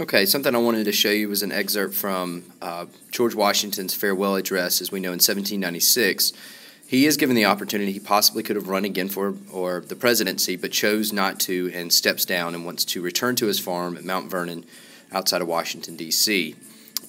Okay, something I wanted to show you was an excerpt from uh, George Washington's farewell address, as we know in 1796. He is given the opportunity, he possibly could have run again for or the presidency, but chose not to and steps down and wants to return to his farm at Mount Vernon outside of Washington, D.C.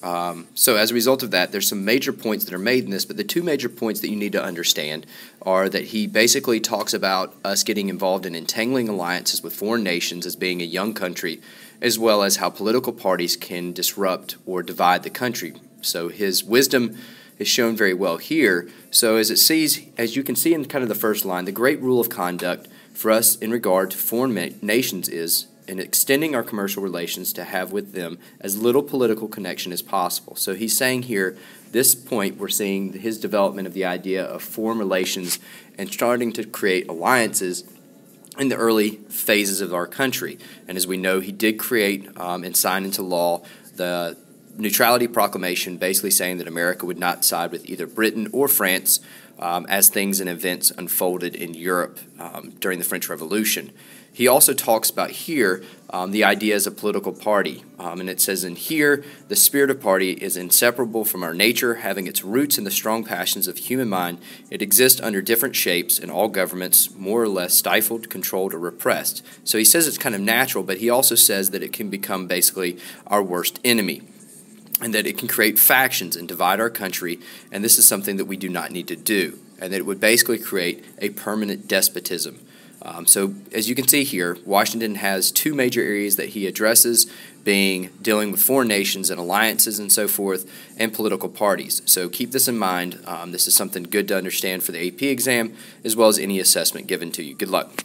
Um, so, as a result of that, there's some major points that are made in this, but the two major points that you need to understand are that he basically talks about us getting involved in entangling alliances with foreign nations as being a young country, as well as how political parties can disrupt or divide the country. So, his wisdom is shown very well here. So, as it sees, as you can see in kind of the first line, the great rule of conduct for us in regard to foreign nations is in extending our commercial relations to have with them as little political connection as possible. So he's saying here, this point, we're seeing his development of the idea of foreign relations and starting to create alliances in the early phases of our country. And as we know, he did create um, and sign into law the Neutrality Proclamation, basically saying that America would not side with either Britain or France um, as things and events unfolded in Europe um, during the French Revolution. He also talks about here um, the idea as a political party. Um, and it says in here, the spirit of party is inseparable from our nature, having its roots in the strong passions of the human mind. It exists under different shapes in all governments, more or less stifled, controlled, or repressed. So he says it's kind of natural, but he also says that it can become basically our worst enemy and that it can create factions and divide our country, and this is something that we do not need to do, and that it would basically create a permanent despotism. Um, so, as you can see here, Washington has two major areas that he addresses, being dealing with foreign nations and alliances and so forth, and political parties. So, keep this in mind. Um, this is something good to understand for the AP exam, as well as any assessment given to you. Good luck.